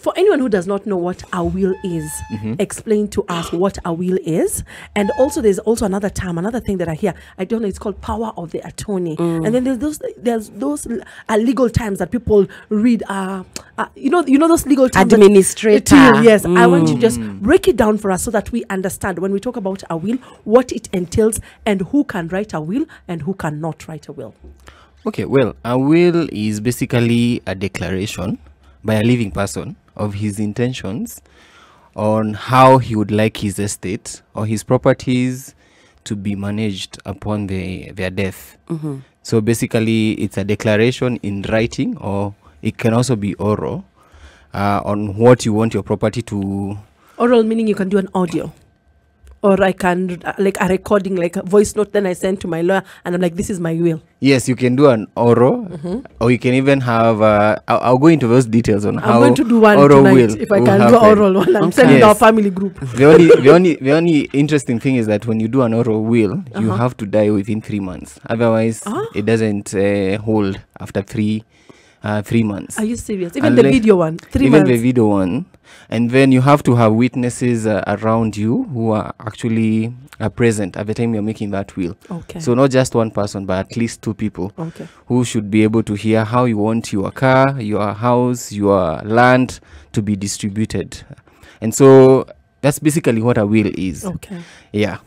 for anyone who does not know what a will is, Mm-hmm. explain to us what a will is. And also, there's also another term, another thing that I hear. I don't know. It's called power of the attorney. Mm. And then there's those there's those uh, legal terms that people read. Uh, uh, you know, you know those legal terms. that- Administrator. Uh, Yes, I want you to just Mm. break it down for us so that we understand when we talk about a will, what it entails, and who can write a will and who cannot write a will. Okay, well, a will is basically a declaration by a living person of his intentions on how he would like his estate or his properties to be managed upon the, their death. So basically, it's a declaration in writing, or it can also be oral, uh, on what you want your property to. Oral meaning you can do an audio. Or I can, uh, like a recording, like a voice note, then I send to my lawyer and I'm like, this is my will. Yes, you can do an oral, or you can even have. Uh, I'll, I'll go into those details on I'm how going to do one oral will if I can do oral one. I'm sending our family group. the only the only the only interesting thing is that when you do an oral will, you Uh-huh. have to die within three months. Otherwise, Ah. it doesn't uh, hold after three uh, three months. Are you serious? Even the video one, three Even months. the video one, and then you have to have witnesses uh, around you who are actually uh, present at the time you're making that will. okay. So not just one person, but at least two people okay. who should be able to hear how you want your car, your house, your land to be distributed. And so that's basically what a will is. Okay. Yeah.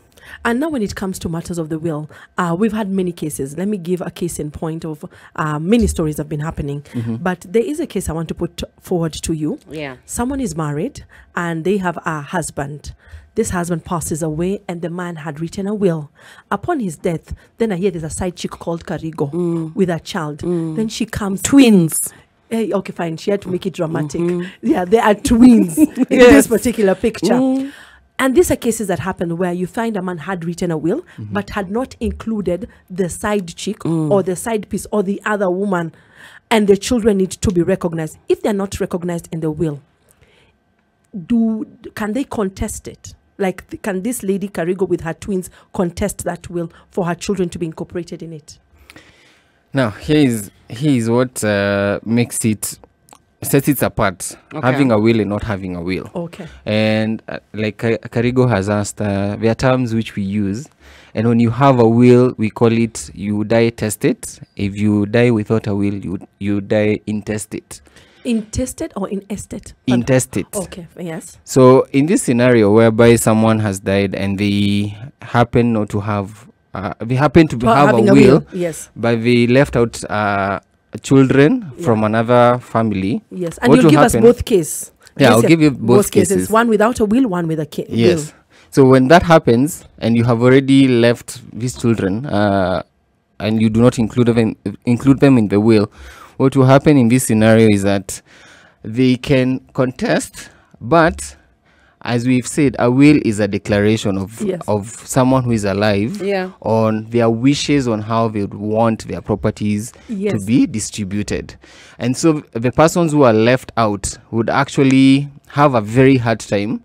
And now, when it comes to matters of the will, uh, we've had many cases. Let me give a case in point of uh, many stories have been happening. Mm-hmm. But there is a case I want to put forward to you. Yeah. Someone is married and they have a husband. This husband passes away, and the man had written a will. Upon his death, then I hear there's a side chick called Karigo with a child. Then she comes Twins. Okay, fine. She had to make it dramatic. Yeah, they are twins in this particular picture. And these are cases that happen where you find a man had written a will, but had not included the side chick or the side piece or the other woman, and the children need to be recognized. If they're not recognized in the will, do can they contest it? Like, th- can this lady Karigo with her twins contest that will for her children to be incorporated in it? Now, here is here is what uh, makes it sets it apart. Okay. Having a will and not having a will. Okay. And uh, like Ka- Karigo has asked, uh, there are terms which we use. And when you have a will, we call it you die testate. If you die without a will, you you die intestate. Intested or in estate? Intestate. Okay, yes. So in this scenario whereby someone has died and they happen not to have, uh, they happen to Well, have a having will, Yes, but they left out children from another family. yes. And What you'll will give us both cases. Yeah, Yes, I'll give you both, cases. One without a will, one with a ki- Yes. will. So when that happens and you have already left these children uh, and you do not include them include them in the will, what will happen in this scenario is that they can contest, but as we've said, a will is a declaration of Yes. of someone who is alive Yeah. on their wishes on how they would want their properties Yes. to be distributed. And so the persons who are left out would actually have a very hard time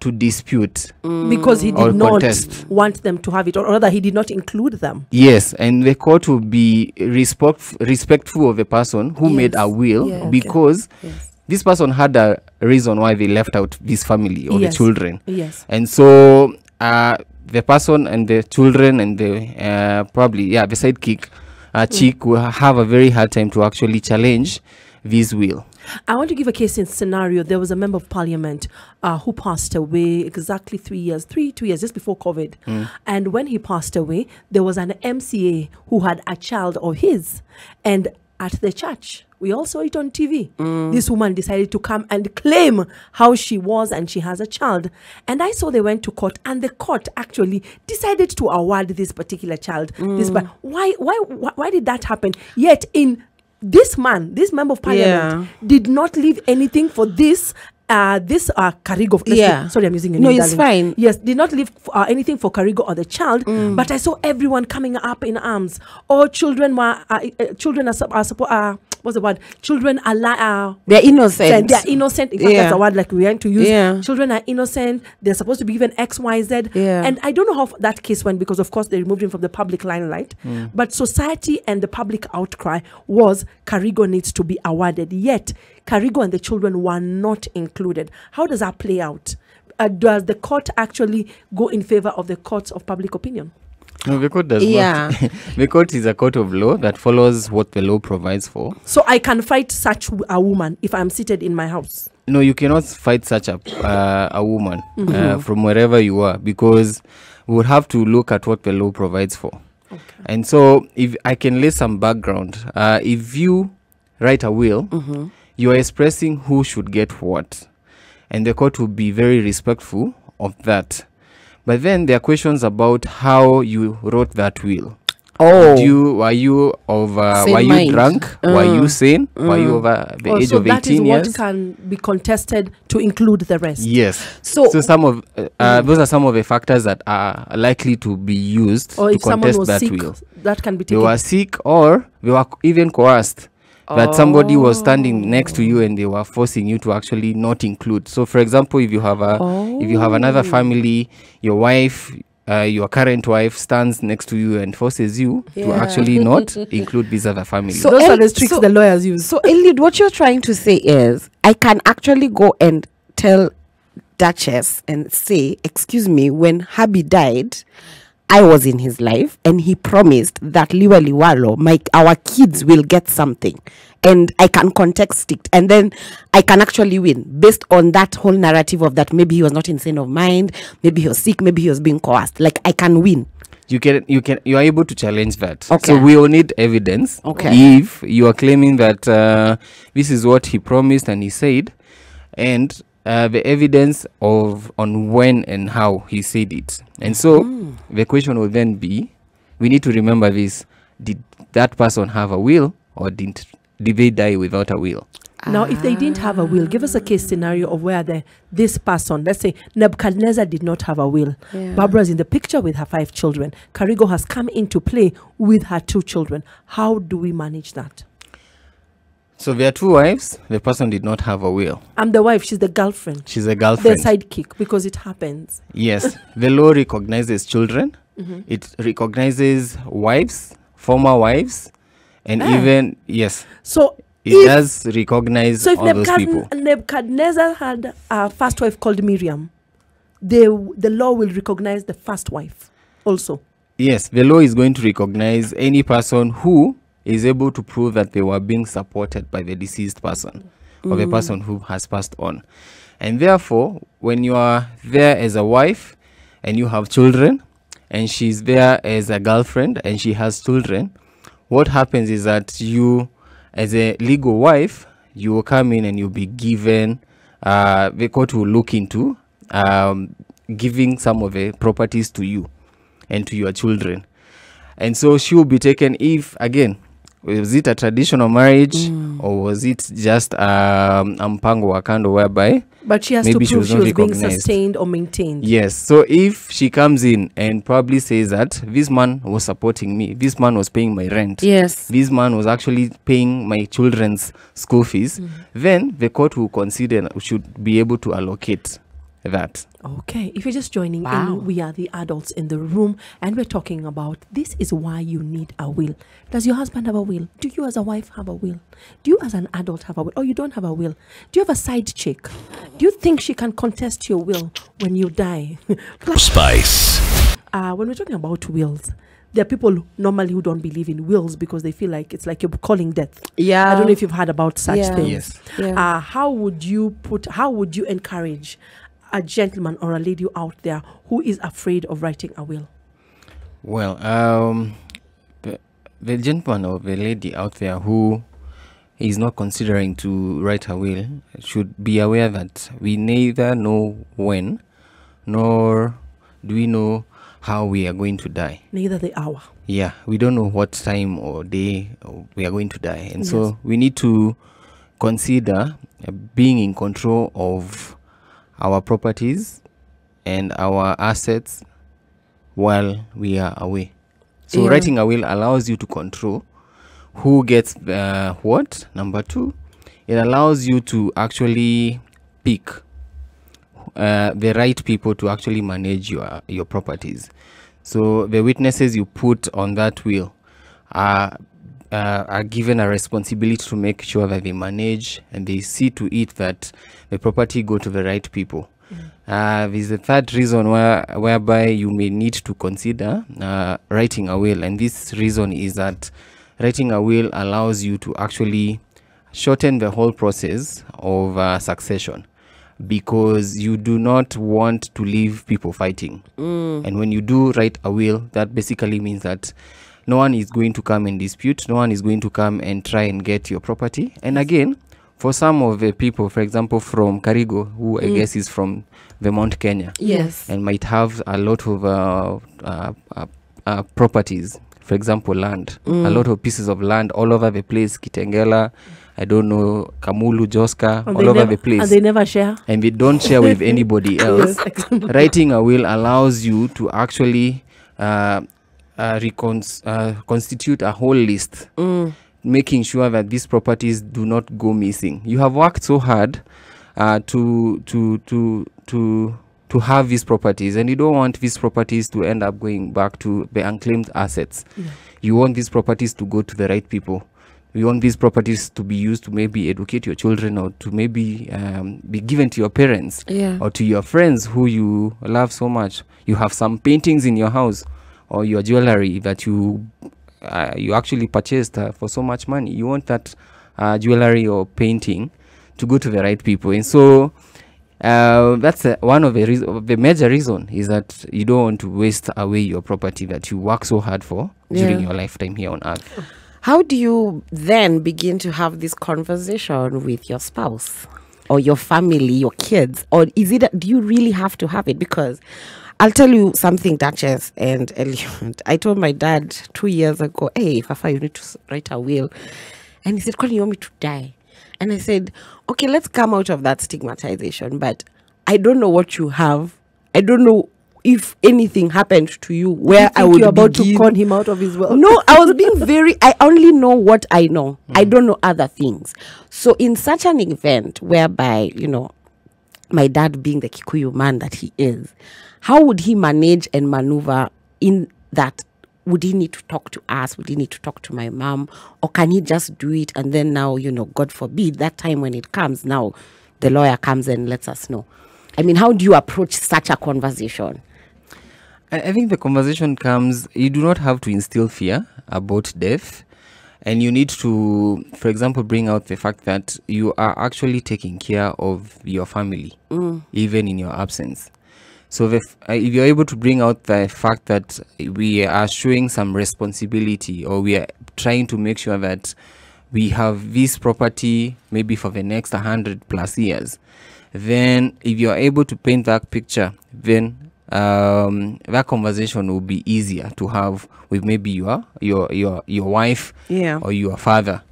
to dispute. Because he did not contest. want them to have it, or rather, he did not include them. Yes, and the court will be respect, respectful of the person who made a will Yeah. Okay. because Yes. this person had a reason why they left out this family or Yes. the children. Yes. And so uh, the person and the children and the uh, probably, yeah, the sidekick, uh, chick will have a very hard time to actually challenge this will. I want to give a case in scenario. There was a member of parliament uh, who passed away exactly three years, three, two years, just before COVID. And when he passed away, there was an MCA who had a child of his. And at the church, we all saw it on TV. This woman decided to come and claim how she was and she has a child. And I saw they went to court, and the court actually decided to award this particular child. This, but why, why, why, why did that happen? Yet in this man, this member of parliament, did not leave anything for this. Uh, this uh, Karigo. Yeah. say- sorry, I'm using your No, name, it's darling. fine. Yes, did not leave uh, anything for Karigo or the child, but I saw everyone coming up in arms. All children were uh, uh, children are, are suppo- uh, what's the word? Children are li- uh, They're innocent. They're innocent. In fact, Yeah. that's the word like we want to use. Yeah. Children are innocent. They're supposed to be given X, Y, Z. Yeah. And I don't know how f- that case went because, of course, they removed him from the public limelight. But society and the public outcry was Karigo needs to be awarded. Yet Karigo and the children were not included. How does that play out? Uh, does the court actually go in favor of the courts of public opinion? No, the court does Yeah. not. the court is a court of law that follows what the law provides for. So I can fight such a woman if I'm seated in my house. No, you cannot fight such a uh, a woman uh, from wherever you are because we would have to look at what the law provides for. Okay. And so, if I can lay some background, uh, if you write a will, you are expressing who should get what, and the court will be very respectful of that. But then there are questions about how you wrote that will. Oh. Did you were you of uh, Sane were you mind. drunk? Mm. Were you sane? Mm. Were you over the Oh, age so of that is years? what can be contested to include the rest. Yes. So- so some of uh, uh, those are some of the factors that are likely to be used Or to if someone contest was that sick, will. that can be taken. They were sick or they were even coerced. That somebody was standing next to you and they were forcing you to actually not include. So, for example, if you have a if you have another family, your wife, uh, your current wife stands next to you and forces you to actually not include these other families. So Those El- are the tricks so- the lawyers use. So, Eliud, what you're trying to say is I can actually go and tell Duchess and say, Excuse me, when Habi died, I was in his life and he promised that Liwa Liwalo, my our kids will get something. And I can context it and then I can actually win based on that whole narrative of that maybe he was not insane of mind, maybe he was sick, maybe he was being coerced. Like I can win. you can you can you are able to challenge that Okay. so we will need evidence Okay. if you are claiming that uh, this is what he promised and he said and uh, the evidence of on when and how he said it and so Hmm. the question will then be we need to remember this did that person have a will or didn't did they die without a will Now, if they didn't have a will, give us a case scenario of where the this person, let's say Nebuchadnezzar, did not have a will. Yeah. Barbara's in the picture with her five children. Karigo has come into play with her two children. How do we manage that? So there are two wives the person did not have a will I'm the wife. She's the girlfriend, she's a girlfriend. the sidekick, because it happens. Yes, the law recognizes children. Mm-hmm. It recognizes wives, former wives, and Ah. even yes, So it if, does recognize so if all those people. Nebuchadnezzar, Nebuchadnezzar had a first wife called Miriam, the the law will recognize the first wife also. Yes, the law is going to recognize any person who is able to prove that they were being supported by the deceased person or the person who has passed on. And therefore, when you are there as a wife and you have children, and she's there as a girlfriend and she has children, what happens is that you, as a legal wife, you will come in and you'll be given, uh, the court will look into um, giving some of the properties to you and to your children. And so she will be taken if, again, was it a traditional marriage mm. or was it just um, a mpango wa kando whereby But she has Maybe to prove she was she was being sustained or maintained. Yes. So if she comes in and probably says that this man was supporting me, this man was paying my rent, Yes. this man was actually paying my children's school fees, mm. then the court will consider should be able to allocate that. Okay, if you're just joining Wow. in, we are the adults in the room and we're talking about this is why you need a will. Does your husband have a will? Do you, as a wife, have a will? Do you, as an adult, have a will? Or you don't have a will? Do you have a side chick? Do you think she can contest your will when you die? Spice. uh, when we're talking about wills, there are people normally who don't believe in wills because they feel like it's like you're calling death. Yeah. I don't know if you've heard about such Yeah. things. Yes. Yeah. Uh, how would you put? How would you encourage a gentleman or a lady out there who is afraid of writing a will? Well, um, the, the gentleman or the lady out there who is not considering to write a will should be aware that we neither know when nor do we know how we are going to die. Neither the hour. Yeah, we don't know what time or day we are going to die. And so we need to consider being in control of our properties and our assets while we are away. So Yeah. writing a will allows you to control who gets uh, what. Number two, it allows you to actually pick uh, the right people to actually manage your your properties. So the witnesses you put on that will are uh, are given a responsibility to make sure that they manage and they see to it that the property go to the right people. Uh, there's a third reason where, whereby you may need to consider uh, writing a will, and this reason is that writing a will allows you to actually shorten the whole process of uh, succession because you do not want to leave people fighting. And when you do write a will, that basically means that no one is going to come and dispute, no one is going to come and try and get your property. And again, for some of the people, for example, from Karigo, who I guess is from Vermont, Kenya, Yes. and might have a lot of uh, uh, uh, uh, properties. For example, land, a lot of pieces of land all over the place. Kitengela, I don't know, Kamulu, Joska, all over the place, And they never share. and they don't share with anybody else. Yes. Writing a will allows you to actually uh, recons- uh, constitute a whole list making sure that these properties do not go missing. You have worked so hard uh, to to to to to have these properties, and you don't want these properties to end up going back to the unclaimed assets. You want these properties to go to the right people. You want these properties to be used to maybe educate your children or to maybe um, be given to your parents Yeah. or to your friends who you love so much. You have some paintings in your house or your jewelry that you uh, you actually purchased uh, for so much money. You want that uh, jewelry or painting to go to the right people, and so uh, that's uh, one of the reason. The major reason is that you don't want to waste away your property that you work so hard for during your lifetime here on earth. How do you then begin to have this conversation with your spouse or your family, your kids? Or is it, do you really have to have it? Because I'll tell you something, Duchess and Eliud. I told my dad two years ago, hey, Fafa, you need to write a will. And he said, Colin, you want me to die? And I said, okay, let's come out of that stigmatization. But I don't know what you have. I don't know if anything happened to you where You I think would you're about begin. to con him out of his wealth. No, I was being very. I only know what I know. I hmm. don't know other things. So, in such an event whereby you know, my dad being the Kikuyu man that he is, how would he manage and maneuver in that? Would he need to talk to us? Would he need to talk to my mom, or can he just do it and then now you know, God forbid, that time when it comes, now the lawyer comes and lets us know. I mean, how do you approach such a conversation? I, I think the conversation comes, you do not have to instill fear about death. And you need to, for example, bring out the fact that you are actually taking care of your family, even in your absence. So, the f- uh, if you're able to bring out the fact that we are showing some responsibility or we are trying to make sure that we have this property maybe for the next 100 plus years, then if you're able to paint that picture, then um, that conversation will be easier to have with maybe your your your your wife Yeah. or your father.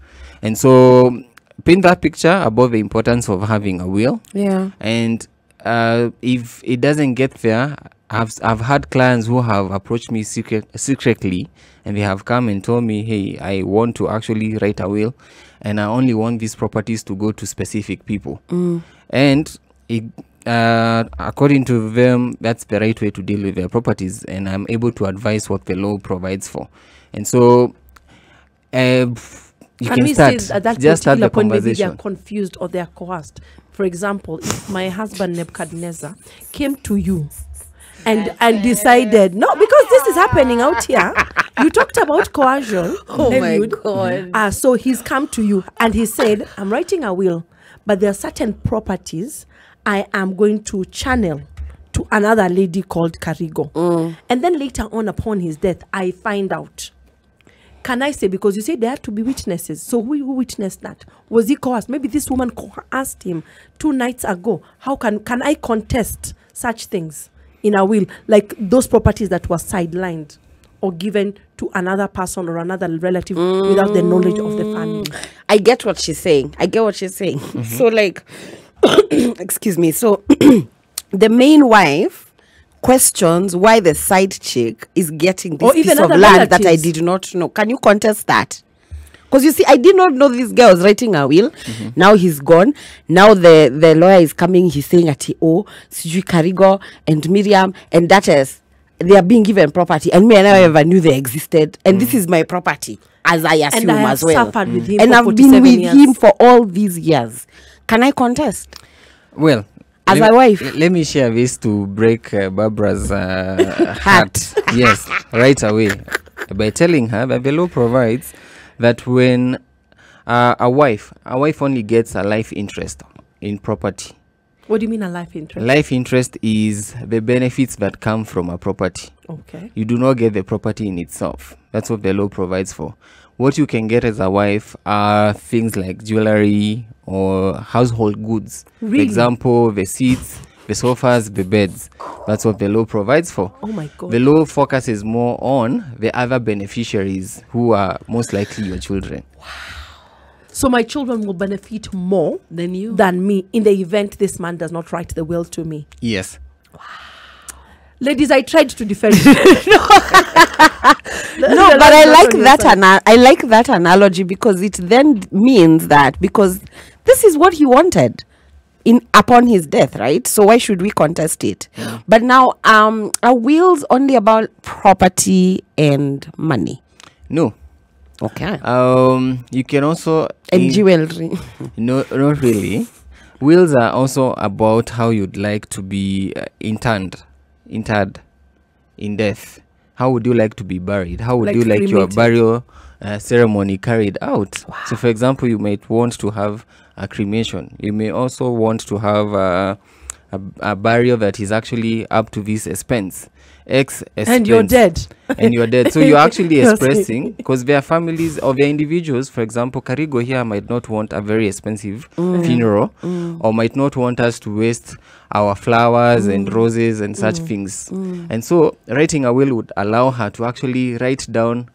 And so paint that picture about the importance of having a will Yeah. and uh, if it doesn't get there I've, I've had clients who have approached me secret, secretly and they have come and told me hey i want to actually write a will and i only want these properties to go to specific people and it, uh, according to them that's the right way to deal with their properties and i'm able to advise what the law provides for and so uh, you Can can we start say at that just start particular the point maybe they are confused or they are coerced? For example, if my husband Nebuchadnezzar came to you and and decided no, because this is happening out here. You talked about coercion. Oh my God. Ah, so he's come to you and he said, "I'm writing a will, but there are certain properties I am going to channel." To another lady called Karigo. Mm. And then later on, upon his death, I find out can I say because you say there have to be witnesses? So who, who witnessed that? Was he coerced? Maybe this woman asked him two nights ago. How can can I contest such things in a will, like those properties that were sidelined or given to another person or another relative without the knowledge of the family? Mm. I get what she's saying. I get what she's saying. Mm-hmm. So, like, excuse me. So, the main wife questions why the side chick is getting this Or piece of land that I did not know. Can you contest that? Because you see, I did not know this guy was writing a will. Mm-hmm. Now he's gone. Now the, the lawyer is coming. He's saying at oh, Sijui Karigo and Miriam and Duchess. they are being given property, and me, I never mm. ever knew they existed, and this mm. is my property, as I assume and I have as well. suffered with him and I've been with years. him for all these years. Can I contest? Well, As let- a wife. let me share this to break uh, Barbara's uh, heart. yes, right away by telling her that the law provides that when uh, a wife, a wife only gets a life interest in property. What do you mean a life interest? Life interest is the benefits that come from a property. okay. You do not get the property in itself. That's what the law provides for. What you can get as a wife are things like jewelry or household goods. Really? For example, the seats, the sofas, the beds. That's what the law provides for. Oh my God. The law focuses more on the other beneficiaries who are most likely your children. Wow. So my children will benefit more than you. than me in the event this man does not write the will to me. Yes. Wow. Ladies, I tried to defend you. no, but I like that. Ana- I like that analogy because it then means that because this is what he wanted in upon his death, right? So why should we contest it? But now, um, are wills only about property and money? No. Okay. Um, you can also and in- jewelry. No, not really. Wills are also about how you'd like to be uh, interred, interred in death. How would you like to be buried? How would Like you like your cremated. burial uh, ceremony carried out? So, for example, you might want to have a cremation. You may also want to have a, a, a burial that is actually up to this expense. X and you're dead. and you're dead. So you're actually expressing because there are families or there are individuals, for example, Karigo here might not want a very expensive mm. funeral mm. or might not want us to waste our flowers and mm. roses and such things. And so writing a will would allow her to actually write down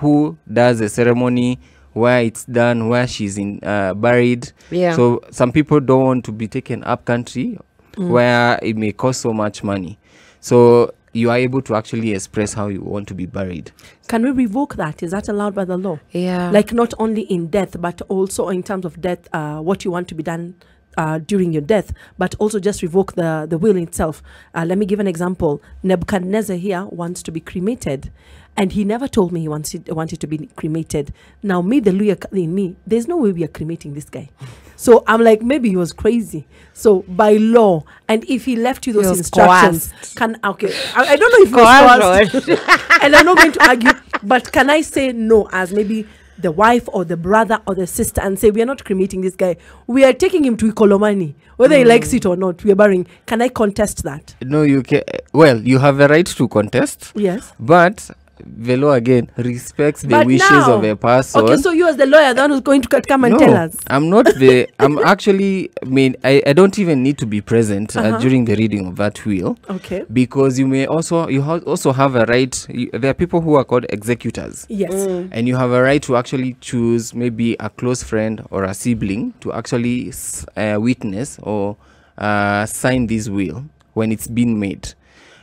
who does the ceremony, where it's done, where she's in uh, buried. Yeah. So some people don't want to be taken up country where it may cost so much money. So you are able to actually express how you want to be buried. Can we revoke that? Is that allowed by the law? yeah. Like not only in death, but also in terms of death, uh, what you want to be done uh, during your death, but also just revoke the, the will itself. Uh, let me give an example. Nebuchadnezzar here wants to be cremated, and he never told me he wanted, wanted to be cremated. Now, me, the lawyer in me, there's no way we are cremating this guy. So I'm like, maybe he was crazy. So by law, and if he left you those instructions, coerced. can okay? I, I don't know if he was Coerced. coerced. and I'm not going to argue, but can I say no as maybe the wife or the brother or the sister and say we are not cremating this guy. We are taking him to Ikolomani, whether he likes it or not. We are burying. Can I contest that? No, you can. Well, you have a right to contest, Yes. but the law again respects the But wishes now- of a person. Okay, so you as the lawyer, the one who's going to come and no, tell us. I'm not the. I'm actually. I mean, I, I don't even need to be present uh Uh-huh. during the reading of that will. Okay. because you may also you ha- also have a right you, there are people who are called executors Yes. and you have a right to actually choose maybe a close friend or a sibling to actually uh, witness or uh, sign this will when it's been made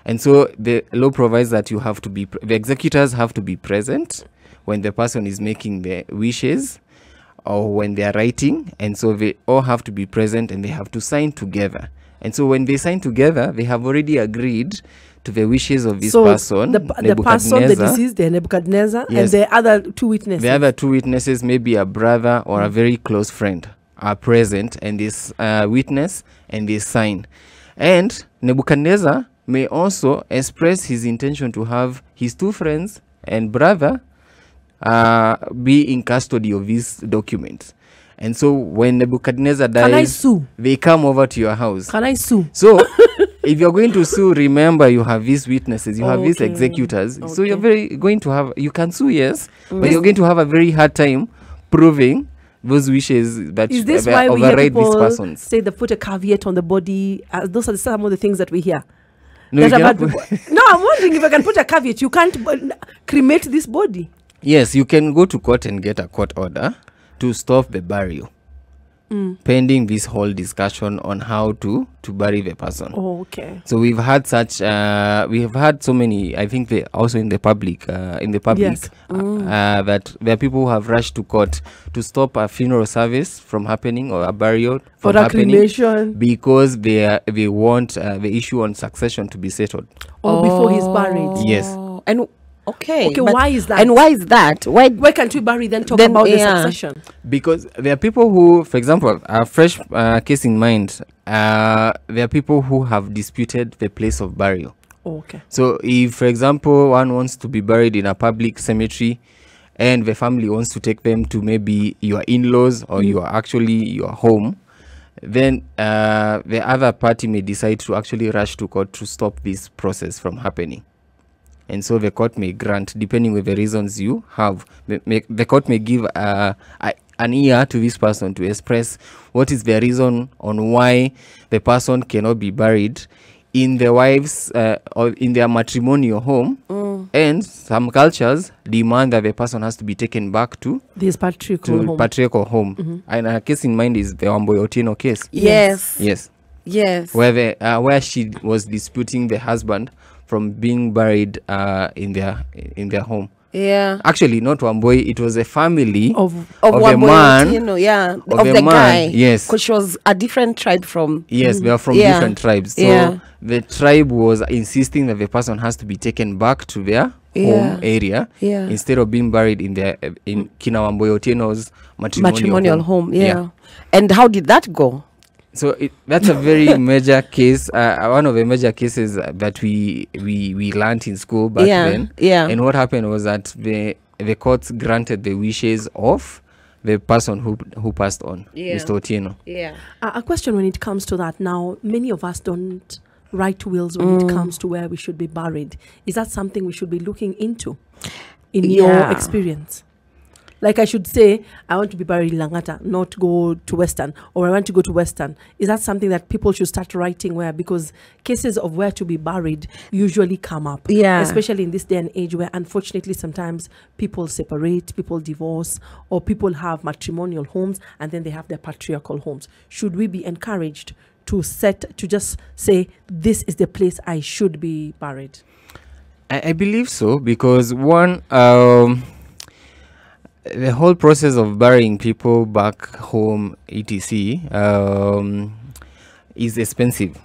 and so the law provides that you have to be the executors have to be present when the person is making the wishes or when they are writing. And so they all have to be present and they have to sign together. And so when they sign together they have already agreed to the wishes of this so person the, the person, the deceased, the Nebuchadnezzar, and the other two witnesses. the other two witnesses maybe a brother or a very close friend are present and this uh, witness and they sign. And nebuchadnezzar may also express his intention to have his two friends and brother uh, be in custody of this documents. and so when nebuchadnezzar dies sue? they come over to your house Can I sue? so if you're going to sue remember you have these witnesses you have these Okay. executors so you're very going to have you can sue yes but you're going to have a very hard time proving those wishes that Is this why we hear override these people persons say they put a caveat on the body? Uh, those are some of the things that we hear. No, That cannot- people- no, I'm wondering if I can put a caveat. You can't cremate this body. yes you can go to court and get a court order to stop the burial Mm. pending this whole discussion on how to to bury the person Oh, okay. So we've had such uh, we have had so many. I think they also in the public uh, in the public Yes. uh, uh, that there are people who have rushed to court to stop a funeral service from happening or a burial For from a happening cremation. because they are, they want uh, the issue on succession to be settled. or before he's buried. Yes. Oh, And okay. Okay, why is that? And why is that? Why? Why can't we bury then talk Then, about the succession? because there are people who for example a fresh uh, case in mind uh, there are people who have disputed the place of burial Oh, okay. so if for example one wants to be buried in a public cemetery and the family wants to take them to maybe your in-laws or your actually your home then uh, the other party may decide to actually rush to court to stop this process from happening and so the court may grant depending with the reasons you have. The court may give uh, a, an ear to this person to express what is the reason on why the person cannot be buried in the wife's uh, or in their matrimonial home. And some cultures demand that the person has to be taken back to This patriarchal to home. patriarchal home. And a case in mind is the Wambui Otieno case. Yes. yes. Yes. where the uh, where she was disputing the husband from being buried uh, in their in their home. Yeah. Actually, not Wamboi. It was a family of Of, of a man- you know, yeah, of, of a the man, guy. yes. because she was a different tribe from. Yes, they are from Yeah. different tribes. So Yeah. the tribe was insisting that the person has to be taken back to their Yeah. home area Yeah. instead of being buried in their in Kina Wamboi Otieno's matrimonial, matrimonial home. home. yeah. yeah. And how did that go? So it, that's a very major case. Uh, one of the major cases uh, that we we we learned in school back yeah, then. yeah, And what happened was that the the courts granted the wishes of the person who who passed on, Yeah. Mr. Otieno. yeah. a a question when it comes to that. Now, many of us don't write wills when Mm. it comes to where we should be buried. Is that something we should be looking into in your experience? Like I should say, I want to be buried in Langata, not go to Western, or I want to go to Western. Is that something that people should start writing where? Because cases of where to be buried usually come up. Yeah. Especially in this day and age where unfortunately sometimes people separate, people divorce, or people have matrimonial homes and then they have their patriarchal homes. Should we be encouraged to set to just say this is the place I should be buried? I, I believe so because one, um, the whole process of burying people back home, etc., um, is expensive,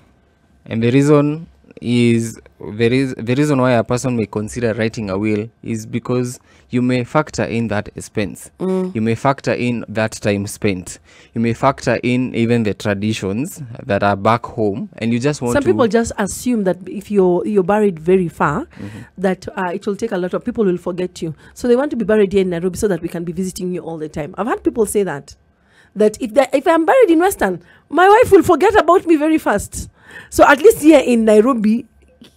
and the reason is there is the reason why a person may consider writing a will is because you may factor in that expense you may factor in that time spent you may factor in even the traditions that are back home and you just want Some people just assume that if you're you're buried very far, Mm-hmm. that uh, it will take a lot of people will forget you. So they want to be buried here in Nairobi so that we can be visiting you all the time. I've had people say that that if they, if I'm buried in Western, my wife will forget about me very fast. So at least here in Nairobi,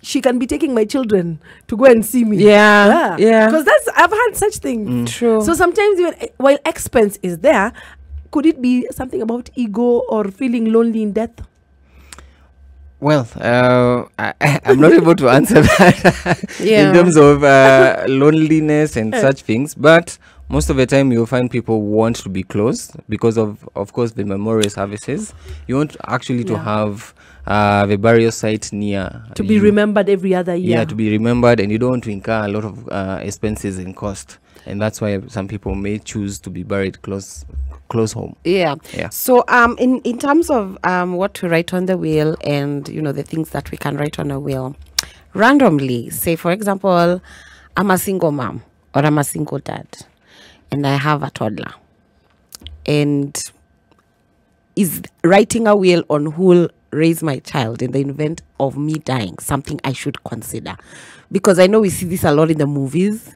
she can be taking my children to go and see me. Yeah, yeah. Because that's I've had such things. Mm. True. So sometimes even eh, while expense is there, could it be something about ego or feeling lonely in death? Well, uh, I, I'm not able to answer that Yeah. in terms of uh, loneliness and Eh. such things. But most of the time, you'll find people want to be close because of, of course, the memorial services. You want actually to Yeah. have uh, the burial site near To be you. remembered every other year. Yeah, to be remembered, and you don't want to incur a lot of uh, expenses and cost. And that's why some people may choose to be buried close, close home. Yeah. Yeah. So um in in terms of um what to write on the will and you know the things that we can write on a will randomly say for example I'm a single mom or I'm a single dad and I have a toddler and is writing a will on who will raise my child in the event of me dying something I should consider because I know we see this a lot in the movies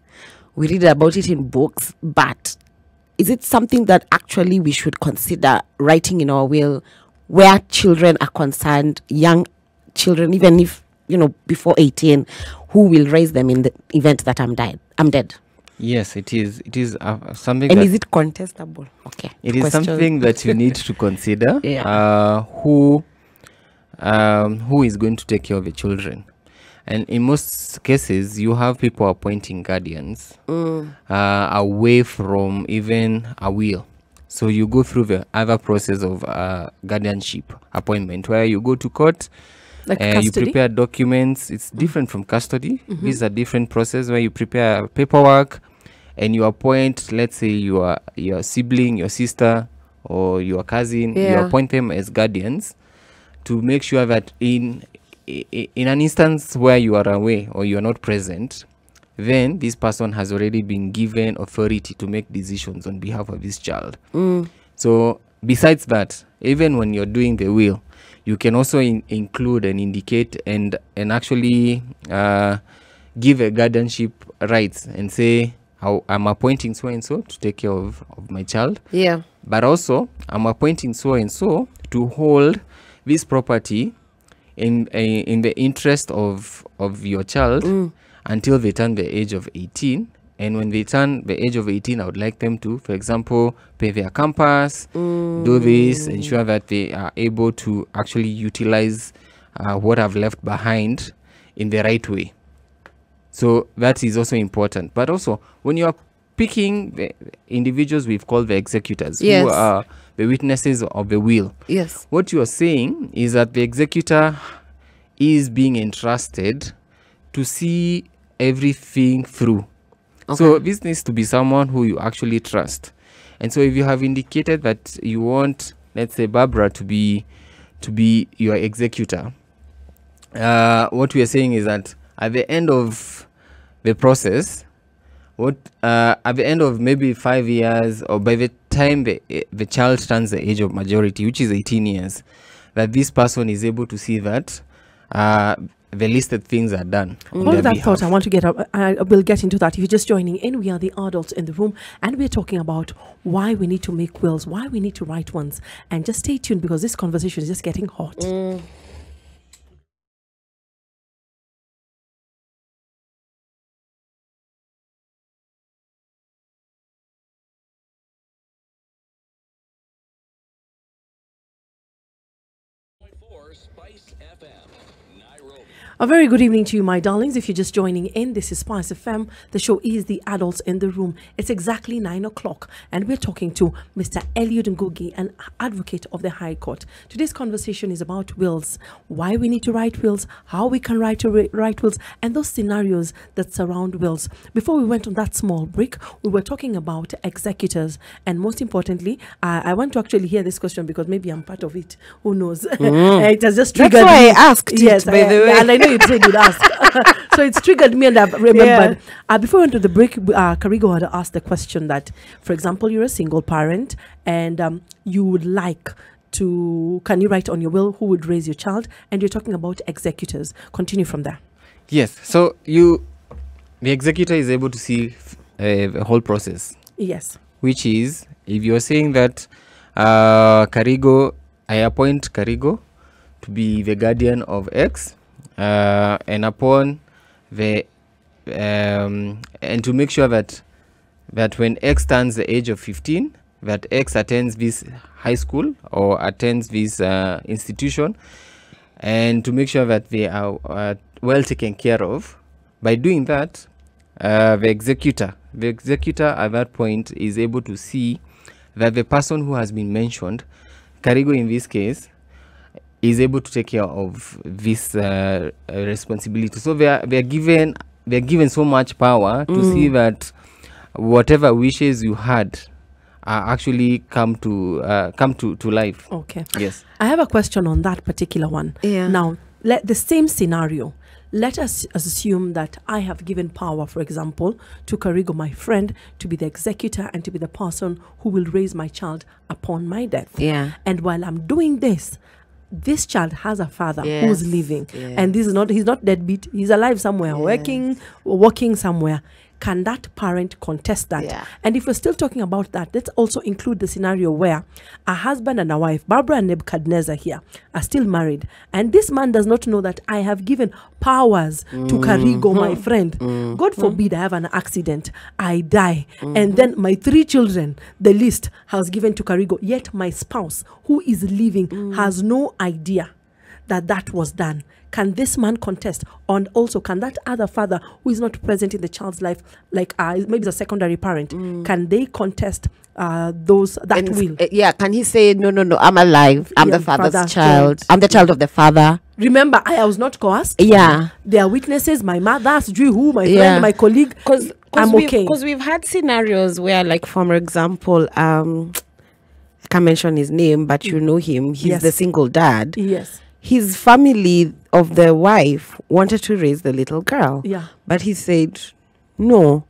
we read about it in books but is it something that actually we should consider writing in our will where children are concerned young children even if you know before 18 who will raise them in the event that i'm died i'm dead Yes, it is. It is uh, something. and is it contestable okay It is Question. something that you need to consider. Yeah. Uh, who, um, who is going to take care of the children? And in most cases, you have people appointing guardians Mm. uh, away from even a will. So you go through the other process of uh, guardianship appointment, where you go to court, Like uh, you prepare documents. It's different from custody. This is a different process where you prepare paperwork and you appoint, let's say, your your sibling, your sister, or your cousin. You appoint them as guardians to make sure that in in an instance where you are away or you are not present, then this person has already been given authority to make decisions on behalf of this child. So, besides that, even when you're doing the will, you can also in- include and indicate and and actually uh, give a guardianship rights and say how I'm appointing so and so to take care of, of my child Yeah. but also I'm appointing so and so to hold this property in a, in the interest of of your child mm. until they turn the age of 18 and when they turn the age of 18 I would like them to for example pay their campus do mm. this ensure that they are able to actually utilize uh, what I've left behind in the right way so that is also important. But also, when you are picking the individuals we've called the executors, Yes. who are the witnesses of the will, Yes. what you are saying is that the executor is being entrusted to see everything through. Okay. So this needs to be someone who you actually trust. And so if you have indicated that you want, let's say Barbara to be to be your executor, uh, what we are saying is that at the end of the process, what uh, at the end of maybe five years or by the time the the child turns the age of majority, which is 18 years, that this person is able to see that uh, the listed things are done. on All their that thought, I want to get up. I I will get into that. If you're just joining in, we are the adults in the room, and we're talking about why we need to make wills, why we need to write ones. And just stay tuned because this conversation is just getting hot. Spice FM. A very good evening to you, my darlings. If you're just joining in, this is Spice FM. The show is The Adults in the Room. It's exactly nine o'clock, and we're talking to Mr. Eliud Ngugi, an advocate of the High Court. Today's conversation is about wills, why we need to write wills, how we can write, write wills, and those scenarios that surround wills. Before we went on that small break, we were talking about executors, and most importantly, I I want to actually hear this question because maybe I'm part of it. Who knows? Mm. it has just triggered. That's why I me. asked it, Yes, by I- the way. And I know you said you'd ask. so it's triggered me, and I've remembered. Uh, before we went to the break, uh, Karigo had asked the question that, for example, you're a single parent and um, you would like to, can you write on your will who would raise your child? And you're talking about executors. Continue from there. Yes. So you, the executor is able to see uh, the whole process, Yes. which is if you're saying that uh, Karigo, I appoint Karigo to be the guardian of X, uh, and upon the um, and to make sure that that when X turns the age of 15, that X attends this high school or attends this uh, institution, and to make sure that they are uh, well taken care of. By doing that, uh, the executor, the executor at that point is able to see that the person who has been mentioned, Karigo in this case, is able to take care of this uh, uh, responsibility. So they are they are given they are given so much power to see that whatever wishes you had are actually come to uh, come to to life. Okay. Yes. I have a question on that particular one. Yeah. Now, let the same scenario. Let us assume that I have given power, for example, to Karigo, my friend, to be the executor and to be the person who will raise my child upon my death. Yeah. And while I'm doing this, this child has a father who's living, yeah. and this is not he's not deadbeat. He's alive somewhere, working, working somewhere. Can that parent contest that? Yeah. And if we're still talking about that, let's also include the scenario where a husband and a wife, Barbara and Nebuchadnezzar here, are still married. And this man does not know that I have given powers to mm. Karigo, my mm. friend. Mm. God forbid I have an accident, I die. And then my three children, the list has given to Karigo. Yet my spouse, who is living, has no idea that that was done. Can this man contest? And also, can that other father who is not present in the child's life, like uh, maybe the secondary parent, can they contest uh, those that And, will? uh, yeah, can he say no, no, no? I'm alive. I'm Yeah, the father's father, child. child. I'm the child of the father. Remember, I was not coerced. Yeah, There are witnesses. My mother, Drew, who, my Yeah. friend, my colleague. because I'm we've, okay. Because we've had scenarios where, like, for example, um, I can't mention his name, but you know him. He's Yes. the single dad. Yes. His family of the wife wanted to raise the little girl. Yeah. but he said no.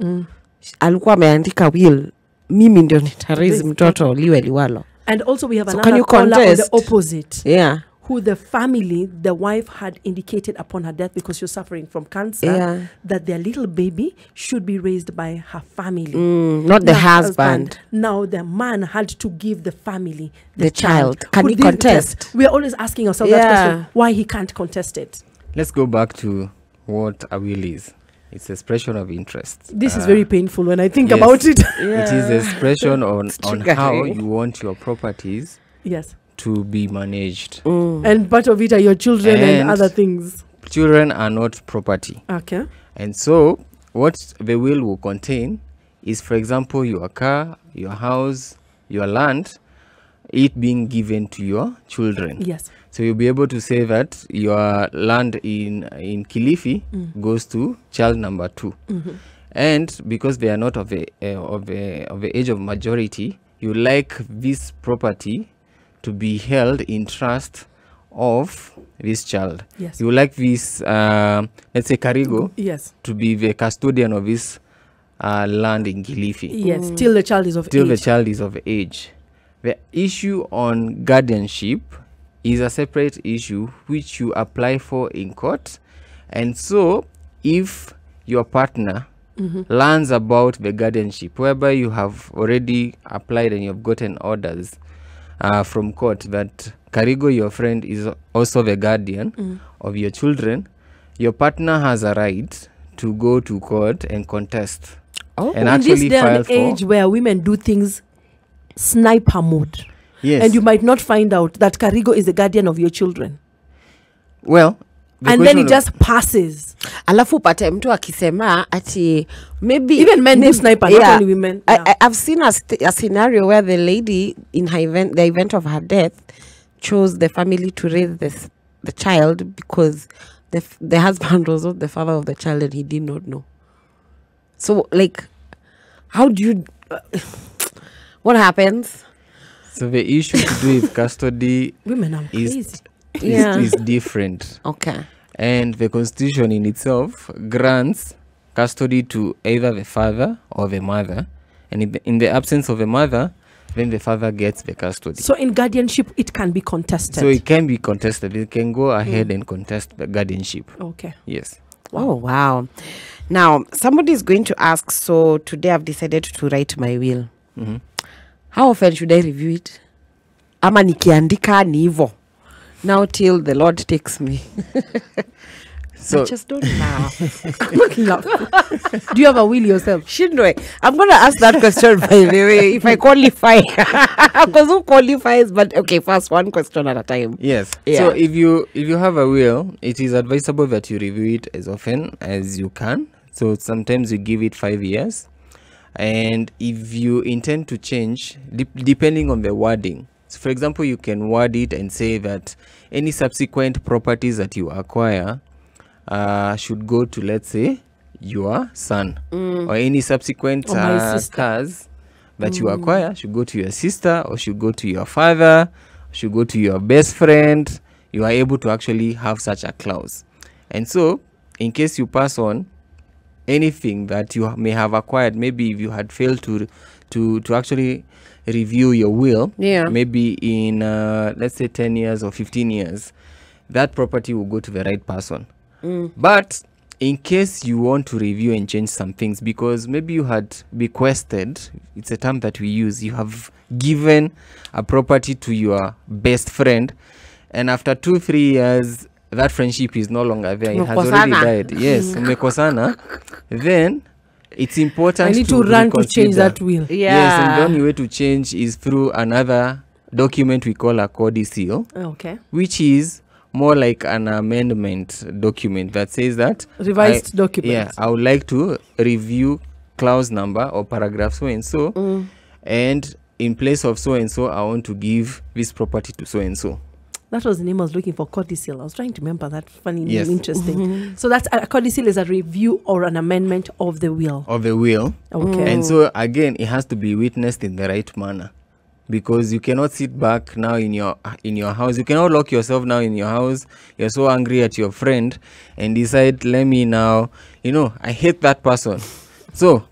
Alikuwa ameandika will mimi ndio nitaraise Raise- mtoto liwe liwalo. And also, we have So can another you caller on the opposite, yeah who the family, the wife had indicated upon her death because she was suffering from cancer, Yeah. that their little baby should be raised by her family. Mm, not the Not husband Now the man had to give the family The child. Can Could he this- contest? We are always asking ourselves that question: why he can't contest it? Let's go back to what a will is. It's expression of interest. This is Uh, very painful when I think yes. about it. It is expression on, on how you want your properties yes, to be managed. Mm. and part of it are your children and, And- other things. Children are not property. Okay. And so, what the will will contain is, for example, your car, your house, your land, it being given to your children. Yes. So you'll be able to say that your land in in Kilifi goes to child number 2 and because they are not of a uh, of a of the age of majority, you like this property to be held in trust of this child. Yes. You like this, uh, let's say Karigo, Yes. to be the custodian of this uh, land in Kilifi Yes. Till the child is of till the child is of age. The issue on guardianship is a separate issue which you apply for in court. And so, if your partner learns about the guardianship, whereby you have already applied and you've gotten orders uh, from court that Karigo, your friend, is also the guardian of your children, your partner has a right to go to court and contest. Oh. and in this actually day and age where women do things sniper mode, yes and you might not find out that Karigo is the guardian of your children, well and then it just passes. alafu upate mtu akisema ati maybe Even men do sniper sniper, not only women. Yeah. I, I've seen a, a scenario where the lady in her event, the event of her death, chose the family to raise this the child because the the husband was not the father of the child and he did not know. So like, how do you? what happens? So the issue to do with custody Women are crazy. is, Yeah. is different. Okay. And the constitution in itself grants custody to either the father or the mother. And in the, in the absence of the mother, then the father gets the custody. So in guardianship, it can be contested. So it can be contested. it can go ahead and contest the guardianship. okay. Yes. Oh wow! Now somebody is going to ask. So today I've decided to write my will. Mhm. How often should I review it? Ama nikiandika ni hivo. Now till the Lord takes me. So I just don't laugh. Do you have a will yourself? Shindwe. I'm gonna ask that question by the way, if I qualify. Because who qualifies? But okay, first one question at a time. Yes. Yeah. So if you if you have a will, it is advisable that you review it as often as you can. So sometimes you give it five years, and if you intend to change, dep depending on the wording. So for example, you can word it and say that any subsequent properties that you acquire uh, should go to let's say your son, or any subsequent Or uh, cars that you acquire should go to your sister or should go to your father should go to your best friend. You are able to actually have such a clause. And so in case you pass on anything that you may have acquired maybe if you had failed to to to actually review your will. Yeah. maybe in uh, let's say 10 years or 15 years that property will go to the right person. But in case you want to review and change some things because maybe you had bequested it's a term that we use you have given a property to your best friend and after two three years that friendship is no longer there. It has already died. Yes umekosana. Then it's important I need to run to change that will. Yeah. yes and the only way to change is through another document we call a codicil Okay. which is more like an amendment document that says that Revised I- document. yeah i would like to review clause number or paragraph so and so Mm. and in place of so and so i want to give this property to so and so That was the name I was looking for, codicil. I was trying to remember that funny Yes. name, interesting. Mm-hmm. so that's a codicil is a review or an amendment of the will. of the will Okay. and so again it has to be witnessed in the right manner because you cannot sit back now in your in your house you cannot lock yourself now in your house you're so angry at your friend and decide let me now you know i hate that person so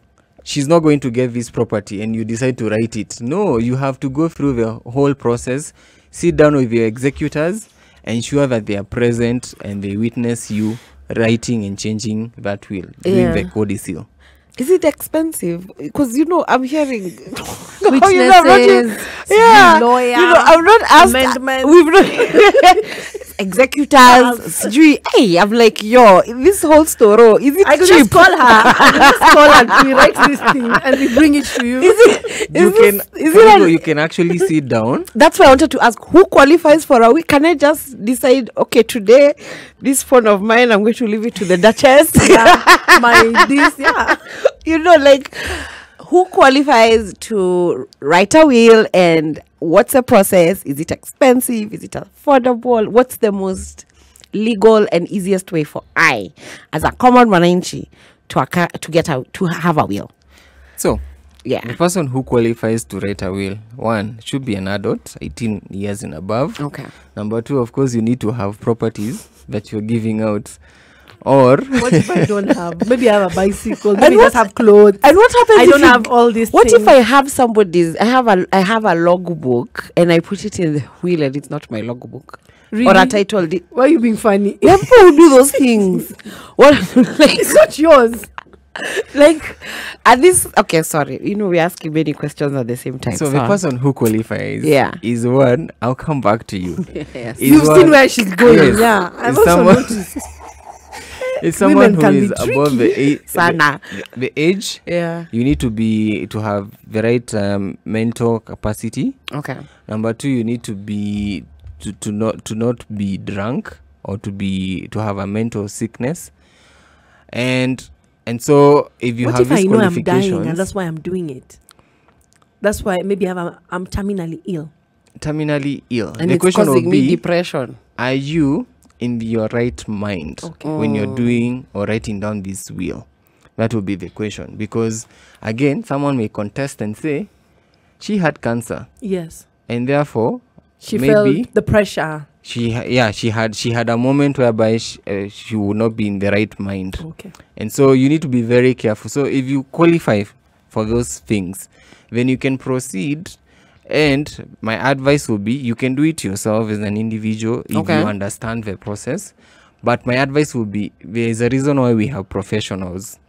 she's not going to get this property and you decide to write it no you have to go through the whole process sit down with your executors ensure that they are present and they witness you writing and changing that will doing the Yeah. codicil Is it expensive? Because you know, I'm hearing you know, I'm not- Witnesses, yeah, lawyer, you know, I'm not asked. amendment. We've not executors. sijui, Hey, I'm like, yo, this whole story oh, is it I cheap? just call her. I just call her. and We write this thing and we bring it to you. Is it? you Is can this, is Karigo, it? An, you can actually sit down that's why I wanted to ask who qualifies for a week. Can I just decide? Okay, today, this phone of mine, I'm going to leave it to the Duchess. yeah, my this, yeah. you know, like who qualifies to write a will and what's the process? Is it expensive? Is it affordable? What's the most legal and easiest way for I, as a common mananchi, to to get a to have a will? so Yeah. the person who qualifies to write a will one should be an adult 18 years and above Okay. number two of course you need to have properties that you're giving out or What if I don't have? Maybe I have a bicycle. And Maybe I just have clothes. And what happens? I don't you- have all these. What if? I have somebody's? I have a I have a logbook and I put it in the wheel and it's not my logbook Really? or a Really? title deed. Why are you being funny? Yeah, people who do those things. What like It's not yours. like at this okay sorry you know we're asking many questions at the same time so the person who qualifies Yeah. is one i'll come back to you yes. You've one- seen where she's going. Yes. Yeah, I've Is also someone- noticed. It's someone who is above the, a- the, Sana. the age yeah you need to be to have the right um, mental capacity okay number two you need to be to, to not to not be drunk or to be to have a mental sickness and and so if you what have if I these know I'm dying qualifications and that's why I'm doing it? That's why maybe I'm, I'm terminally ill. terminally ill and the it's question will be depression are you in your right mind Okay. when you're Mm. doing or writing down this will that will be the question because again someone may contest and say she had cancer Yes. and therefore She maybe felt the pressure. she ha- yeah she had she had a moment whereby she, uh, she would not be in the right mind Okay. and so you need to be very careful so if you qualify for those things then you can proceed and my advice will be you can do it yourself as an individual if Okay. you understand the process. But my advice will be there is a reason why we have professionals.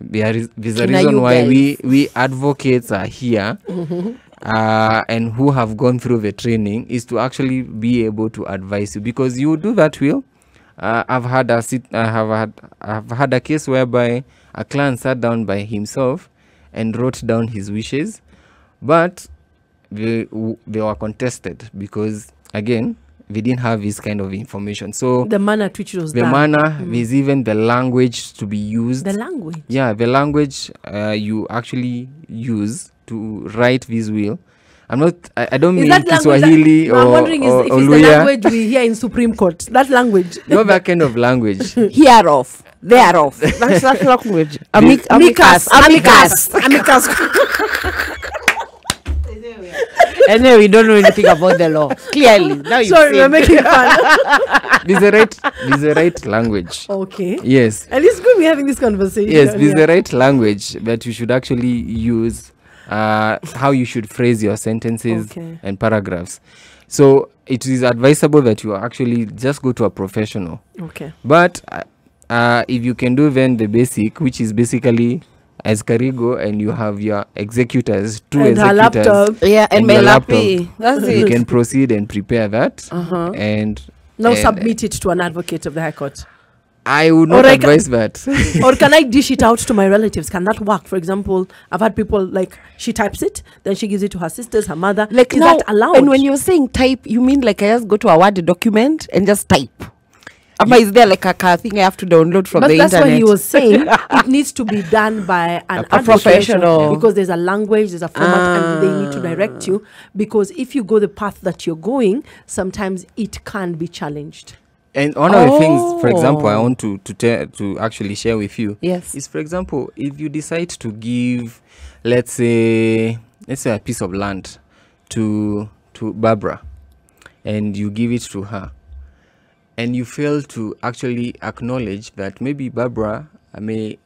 There is there's a reason why we guys. we advocates are here uh, and who have gone through the training is to actually be able to advise you. Because you do that will. Uh, I've had a sit, I have had I've had a case whereby a client sat down by himself and wrote down his wishes, but they they were contested because again they didn't have this kind of information. So The manner at which it was the done. manner, there's even the language to be used. the language. yeah, the language uh, you actually use to write this will. I'm not. I, I don't Is mean that language? Kiswahili that, or, no, I'm wondering is, or, if or it's the language we hear in Supreme Court. That language. Not that kind of language. hereof thereof that's that's language Amic- amicus Amicus. amicus and then we don't know anything about the law clearly now you Sorry, we're making fun. This is the right. This is the right language. okay. Yes. At least good we're having this conversation. Yes, this is the right language that you should actually use. Uh, how you should phrase your sentences Okay. and paragraphs. So it is advisable that you actually just go to a professional. Okay. But uh, uh, if you can do then the basic, which is basically as Karigo, and you have your executors, two And her executors, laptop. yeah and, And my your laptop. lappy that's you it can proceed and prepare that. uh-huh And Now and submit it to an advocate of the High Court. I would not I ca- advise that. or can I dish it out to my relatives? Can that work? For example, I've had people like she types it, then she gives it to her sisters, her mother. like is now, that allowed? and when you're saying type you mean like i just go to a word document and just type Ama is there like a, a thing i have to download from but the that's internet why he was saying it needs to be done by an A advocate professional. because there's a language, there's a format, and they need to direct you. Ah. Because if you go the path that you're going, sometimes it can be challenged. And one of the things, for oh. example, I Oh. want to to tell to actually share with you yes is, for example, if you decide to give, let's say, let's say a piece of land to to Barbara and you give it to her and you fail to actually acknowledge that maybe Barbara may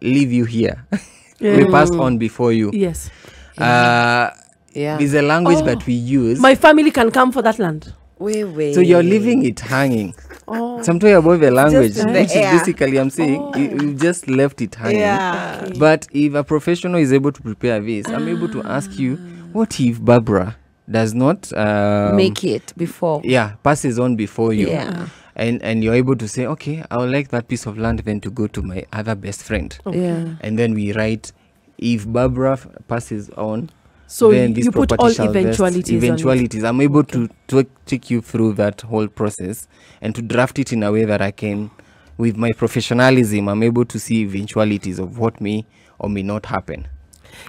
leave you here, may pass on before you. Yes. Uh, Yeah. There's a language Oh. that we use. My family can come for that land. Wait, wait. so you're leaving it hanging. Oh. Something about the language, the which is basically, I'm saying, you, you just left it hanging. Yeah. But if a professional is able to prepare this, I'm able to ask you, what if Barbara does not um, Make it before. yeah passes on before you Yeah. and and you're able to say okay i would like that piece of land then to go to my other best friend Yeah. and then we write if barbara f- passes on So then you, this you put all shall eventualities. on eventualities i'm able to, to take you through that whole process and to draft it in a way that i can with my professionalism i'm able to see eventualities of what may or may not happen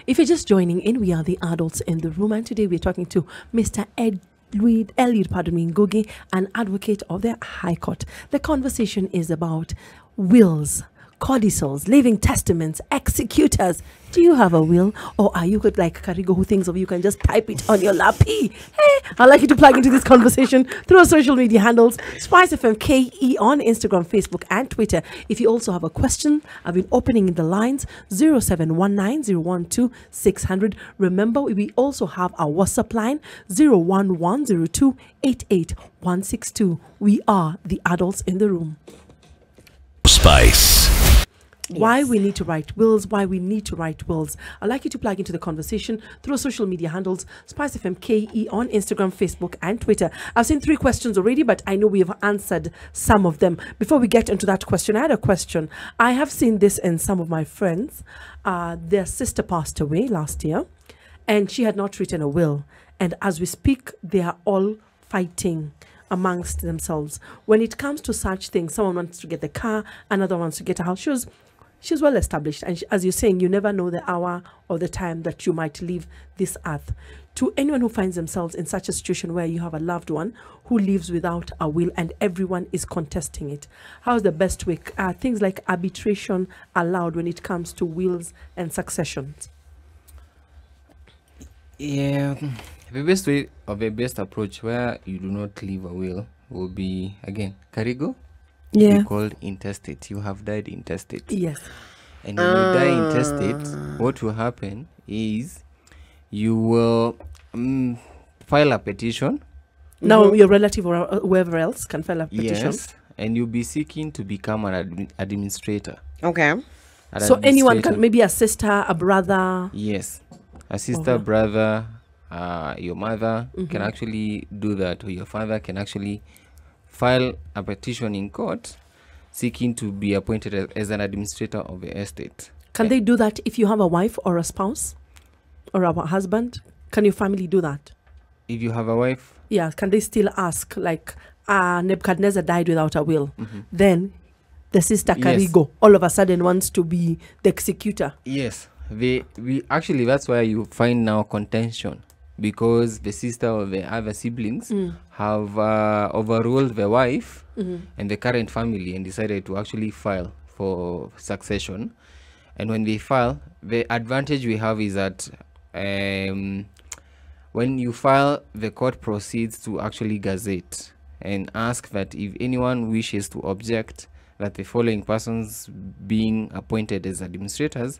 If you're just joining in, we are the adults in the room, and today we're talking to Mr. Ed. Louis Eliud pardon me, Ngugi, an advocate of the High Court. The conversation is about wills, codicils, living testaments, executors. Do you have a will, or are you good like Karigo who thinks of you can just type it on your lappy? Hey, I'd like you to plug into this conversation through our social media handles, Spice KE on Instagram, Facebook, and Twitter. If you also have a question, I've been opening the lines 0719-012-600. Remember, we also have our WhatsApp line 01102886162. We are the adults in the room. Spice. Why we need to write wills, why we need to write wills. I'd like you to plug into the conversation through our social media handles, Spice FM KE on Instagram, Facebook, and Twitter. I've seen three questions already, but I know we have answered some of them. Before we get into that question, I had a question. I have seen this in some of my friends. Uh, their sister passed away last year, and she had not written a will. And as we speak, they are all fighting amongst themselves. When it comes to such things, someone wants to get the car, another wants to get a house. She was, she's well established, and she, as you're saying, you never know the hour or the time that you might leave this earth. To anyone who finds themselves in such a situation where you have a loved one who lives without a will and everyone is contesting it, how's the best way? Are things like arbitration allowed when it comes to wills and successions? Yeah, the best way or the best approach where you do not leave a will will be again Karigo. Yeah. Be called intestate. You have died intestate. Yes. And when you die intestate, what will happen is you will um, file a petition. Now your relative or uh, whoever else can file a petition. Yes. And you'll be seeking to become an admi- administrator. Okay. An So anyone can, maybe a sister, a brother. Yes. A sister, Okay. brother, uh, your mother can Mm-hmm. actually do that, or your father can actually file a petition in court seeking to be appointed as, an administrator of the estate. Can they do that if you have a wife or a spouse or a husband? Can your family do that? If you have a wife, Yeah. Can they still ask, like, uh, Nebuchadnezzar died without a will? Mm-hmm. Then the sister Yes. Karigo all of a sudden wants to be the executor. yes, they we actually that's why you find now contention because the sister or the other siblings Mm. have uh, overruled the wife Mm-hmm. and the current family and decided to actually file for succession. And when they file, the advantage we have is that um, when you file, the court proceeds to actually gazette and ask that if anyone wishes to object that the following persons being appointed as administrators,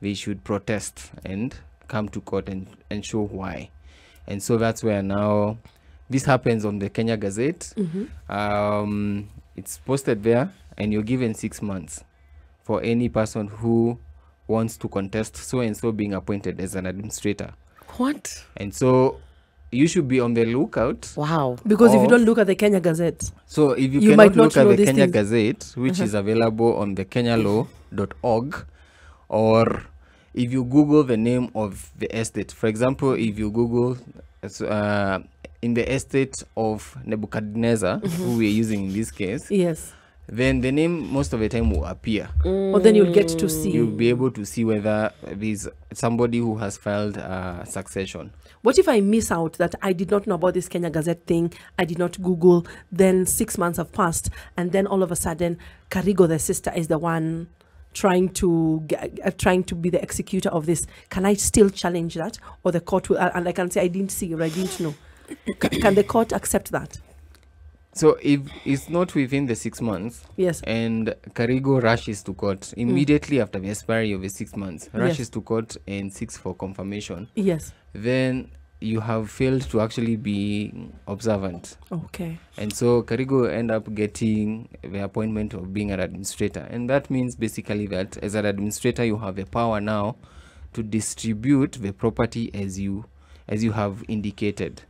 they should protest and come to court and, and show why. And so that's where now this happens on the Kenya Gazette. Um, it's posted there, and you're given six months for any person who wants to contest so and so being appointed as an administrator. What? And so you should be on the lookout. Wow. Because if you don't look at the Kenya Gazette, So if you, You cannot might not look at the Kenya things. Gazette, which is available on the kenyalaw.org, or if you Google the name of the estate, for example, if you Google uh, in the estate of Nebuchadnezzar, who we're using in this case, yes. then the name most of the time will appear. Or then you'll get to see. You'll be able to see whether there's somebody who has filed uh, succession. What if I miss out that I did not know about this Kenya Gazette thing? I did not Google. Then six months have passed, and then all of a sudden, Karigo, the sister, is the one trying to get, uh, trying to be the executor of this, can I still challenge that, or the court will, uh, and I can say I didn't see or I didn't know? C- can the court accept that? So if it's not within the six months, Yes. and Karigo rushes to court immediately after the expiry of the six months, Yes. rushes to court and seeks for confirmation, Yes. then you have failed to actually be observant. Okay. And so Karigo end up getting the appointment of being an administrator. And that means basically that as an administrator you have the power now to distribute the property as you as you have indicated.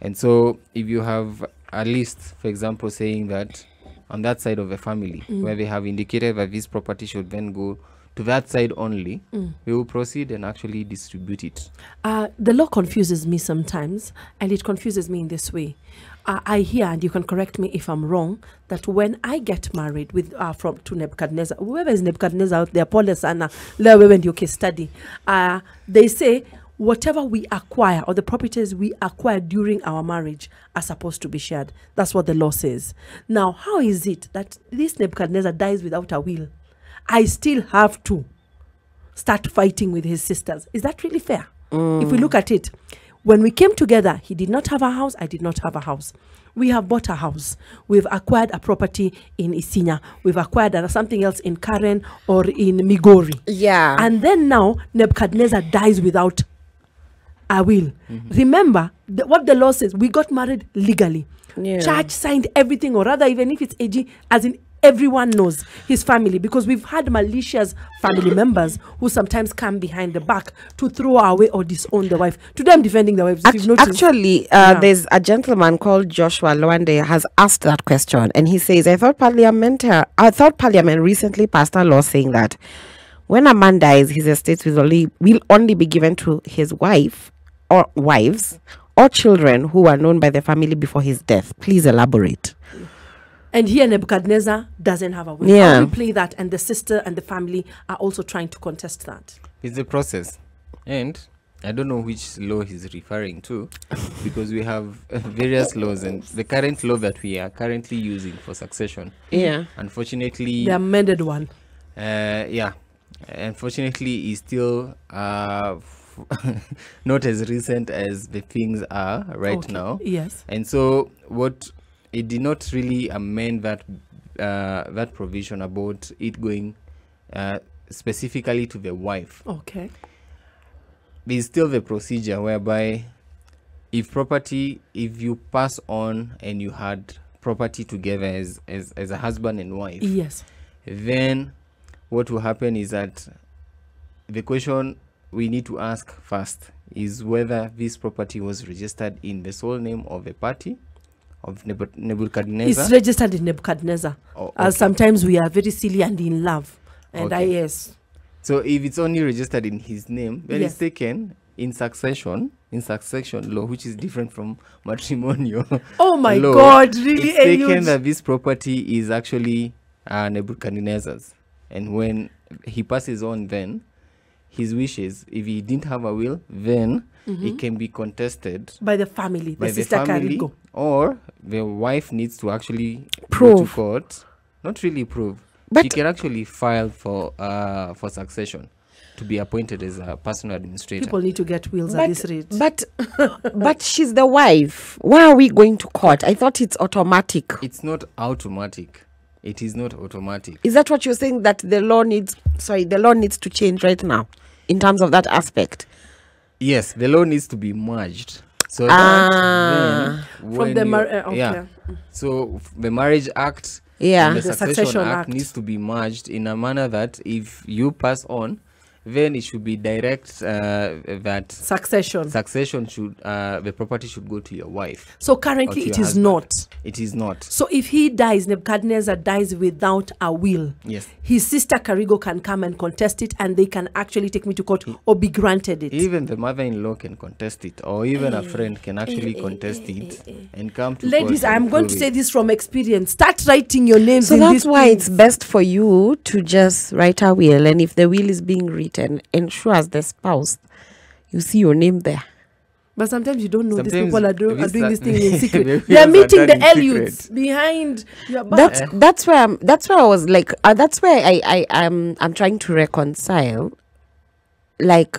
And so if you have a list, for example, saying that on that side of the family mm. where they have indicated that this property should then go to that side only, we will proceed and actually distribute it. Uh, the law confuses me sometimes, and it confuses me in this way. Uh, I hear, and you can correct me if I'm wrong, that when I get married with uh, from to Nebuchadnezzar, whoever is Nebuchadnezzar out there, Paul Sana, lewe case study, uh, they say whatever we acquire or the properties we acquire during our marriage are supposed to be shared. That's what the law says. Now, how is it that this Nebuchadnezzar dies without a will? I still have to start fighting with his sisters. Is that really fair? If we look at it, when we came together, he did not have a house, I did not have a house. We have bought a house. We've acquired a property in Isinya. We've acquired something else in Karen or in Migori. Yeah. And then now Nebuchadnezzar dies without a will. Mm-hmm. Remember the, what the law says. We got married legally. Yeah. Church signed everything, or rather, even if it's AG, as in everyone knows his family, because we've had malicious family members who sometimes come behind the back to throw away or disown the wife. Today, I'm defending the wives. if Act- actually, uh, Yeah. there's a gentleman called Joshua Lwande has asked that question, and he says, "I thought Parliament, uh, I thought Parliament recently passed a law saying that when a man dies, his estate will only will only be given to his wife or wives or children who were known by the family before his death. Please elaborate." And here Nebuchadnezzar doesn't have a will. Yeah. How do we play that? And the sister and the family are also trying to contest that. It's the process. And I don't know which law he's referring to because we have uh, various laws and the current law that we are currently using for succession Yeah. unfortunately The amended one. uh, yeah unfortunately is still uh, not as recent as the things are right Okay. now Yes. and so what it did not really amend that uh, that provision about it going uh, specifically to the wife Okay. there's still the procedure whereby if property if you pass on and you had property together as as, as a husband and wife Yes. then what will happen is that the question we need to ask first is whether this property was registered in the sole name of the party of Nebuchadnezzar. It's registered in Nebuchadnezzar. Oh, As sometimes we are very silly and in love. And I, yes. So if it's only registered in his name, then Yes. it's taken in succession, in succession law, which is different from matrimonial. Oh my law. God, really? It's taken Eliud? that this property is actually uh, Nebuchadnezzar's, and when he passes on, then his wishes, if he didn't have a will, then it can be contested By the family, the by the sister family, Karigo. or the wife needs to actually go to Prove. court. Not really prove. But- she can actually file for uh for succession to be appointed as a personal administrator. People need to get wills at this rate. but, but she's the wife. Why are we going to court? I thought it's automatic. it's not automatic. It is not automatic. Is that what you're saying? That the law needs, sorry, the law needs to change right now in terms of that aspect. Yes, the law needs to be merged. So Ah. that From when the you- mar- uh, okay. yeah. So the Marriage Act Yeah. and the, The Succession, Succession Act, Act. needs to be merged in a manner that if you pass on, then it should be direct uh, that Succession. succession should uh, the property should go to your wife. so currently to it your is husband. not. It is not. So if he dies, Nebuchadnezzar dies without a will. Yes. His sister Karigo can come and contest it, and they can actually take me to court or be granted it. Even the mother-in-law can contest it, or even a eh, friend can actually eh, contest eh, it and come to Ladies, court I'm going to say this from experience. Start writing your names. So in that's these why it's best for you to just write a will, and if the will is being written, ensure as the spouse you see your name there. But sometimes you don't know these people are, do, are doing are- this thing in secret. they are are meeting the done Elliot's behind your back. That's that's where I'm, that's where I was like uh, that's where I I am I'm trying to reconcile like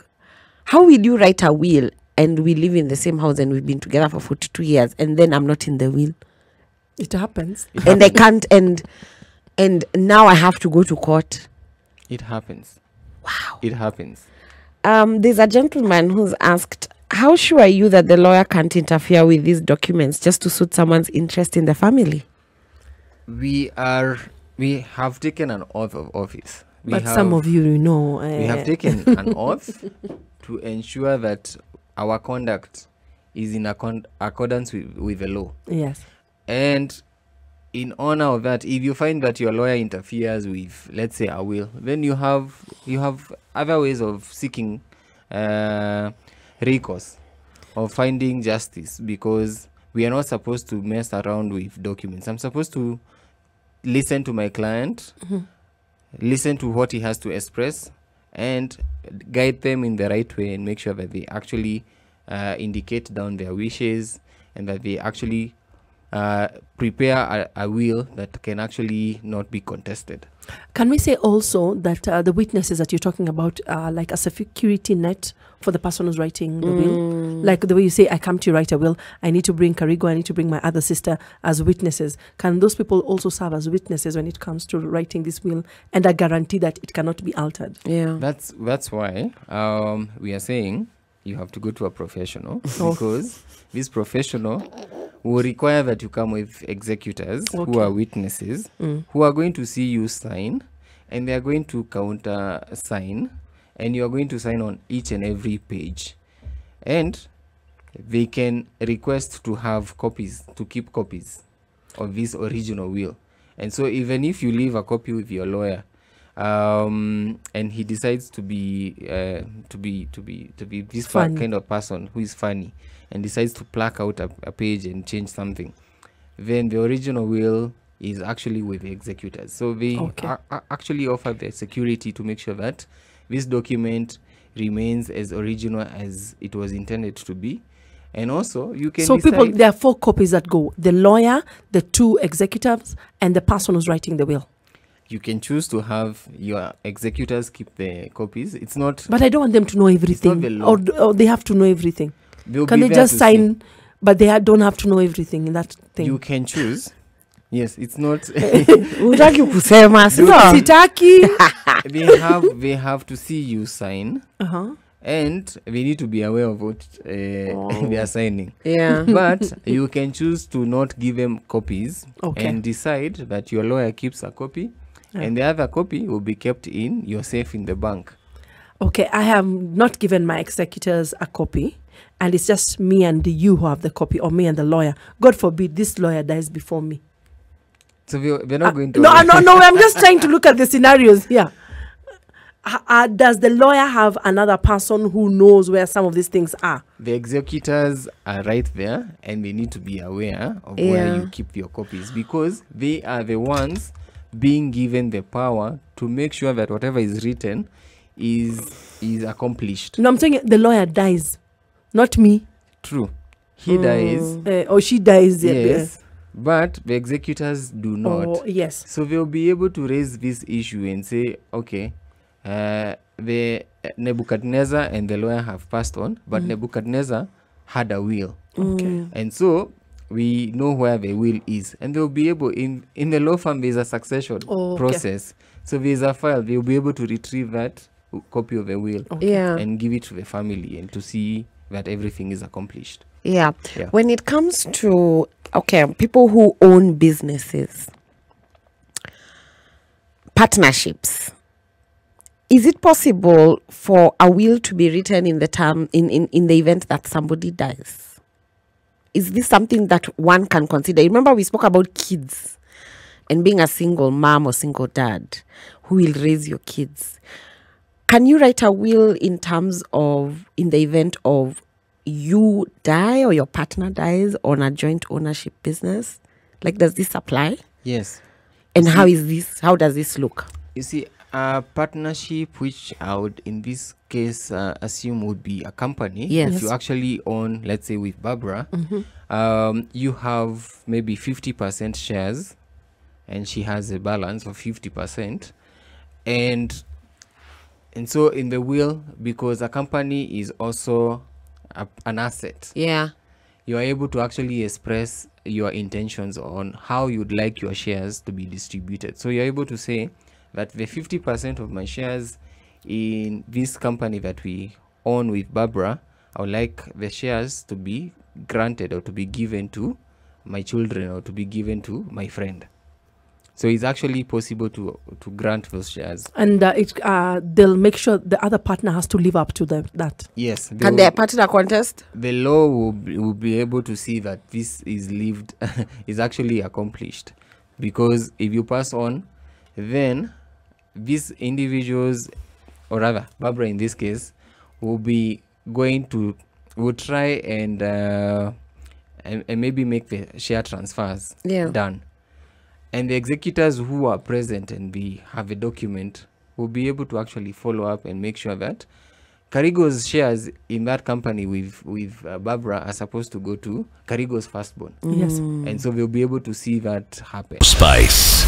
how will you write a will and we live in the same house and we've been together for 42 years and then I'm not in the will it happens. It and I can't and and now I have to go to court It happens. Wow. It happens. um there's a gentleman who's asked how sure are you that the lawyer can't interfere with these documents just to suit someone's interest in the family We are. We have taken an oath of office. We but have, some of you, you know. we have eh, taken an oath to ensure that our conduct is in accon- accordance with, with the law. Yes. And in honor of that, if you find that your lawyer interferes with, let's say, a will, then you have you have other ways of seeking uh, recourse or finding justice because we are not supposed to mess around with documents. I'm supposed to listen to my client, listen to what he has to express, and guide them in the right way and make sure that they actually uh, indicate down their wishes and that they actually uh, prepare a, a will that can actually not be contested. Can we say also that uh, the witnesses that you're talking about are like a security net for the person who's writing the will? Like the way you say, I come to write a will, I need to bring Karigo, I need to bring my other sister as witnesses. Can those people also serve as witnesses when it comes to writing this will and a guarantee that it cannot be altered? yeah That's that's why um, we are saying you have to go to a professional Oh. because this professional will require that you come with executors who are witnesses Mm. who are going to see you sign and they are going to counter sign and you are going to sign on each and every page and they can request to have copies to keep copies of this original will and so even if you leave a copy with your lawyer um and he decides to be uh, to be to be to be this Funny. kind of person who is funny and decides to pluck out a, a page and change something then the original will is actually with the executors so they Okay. a- a- actually offer the security to make sure that this document remains as original as it was intended to be and also you can so people, there are four copies that go: the lawyer, the two executives, and the person who's writing the will. you can choose to have your executors keep the copies it's not But I don't want them to know everything, the law. or, or they have to know everything. They'll Can they just sign? see. But they don't have to know everything in that thing. you can choose yes it's not utaki kusema Sitaki. they have they have to see you sign uh-huh. and they need to be aware of what uh, oh. they are signing yeah but you can choose to not give them copies Okay. and decide that your lawyer keeps a copy Yeah. and the other copy will be kept in your safe in the bank Okay, I have not given my executors a copy, and it's just me and you who have the copy, or me and the lawyer. God forbid this lawyer dies before me. so we, we're not Uh, going to no, no, no. I'm just trying to look at the scenarios here. Uh, uh, does the lawyer have another person who knows where some of these things are? the executors are right there and they need to be aware of where you keep your copies because they are the ones being given the power to make sure that whatever is written is is accomplished No, I'm saying the lawyer dies, not me, true. He dies. Uh, or she dies. yes. but the executors do uh, not. or- yes. so they'll be able to raise this issue and say okay uh, the uh, nebuchadnezzar and the lawyer have passed on but Mm. nebuchadnezzar had a will. Okay. and so we know where the will is. And they'll be able in in the law firm there's a succession Oh, okay. process. So there's a file. They'll be able to retrieve that copy of the will yeah and give it to the family and to see that everything is accomplished Yeah. Yeah. When it comes to okay, people who own businesses, partnerships, is it possible for a will to be written in the term in, in, in the event that somebody dies? Is this something that one can consider? Remember we spoke about kids and being a single mom or single dad who will raise your kids. Can you write a will in terms of in the event of you die or your partner dies on a joint ownership business? Like, does this apply? yes And how is this? How does this look? you see a partnership which I would in this case uh, assume would be a company. Yes. If you actually own, let's say with Barbara, um, you have maybe 50% shares and she has a balance of 50%. And and so in the will, because a company is also a, an asset, Yeah. you are able to actually express your intentions on how you'd like your shares to be distributed. So you're able to say that the 50% of my shares in this company that we own with Barbara, I would like the shares to be granted or to be given to my children or to be given to my friend. So it's actually possible to to grant those shares. And uh, it, uh, they'll make sure the other partner has to live up to the, that. Yes. they Can will- there partner contest? the law will be, will be able to see that this is lived is actually accomplished because if you pass on then these individuals or rather barbara in this case will be going to will try and uh, and, and maybe make the share transfers Yeah. done and the executors who are present and we have a document will be able to actually follow up and make sure that Karigo's shares in that company with with uh, Barbara are supposed to go to Karigo's firstborn, Yes. Mm. and so they'll be able to see that happen. Spice.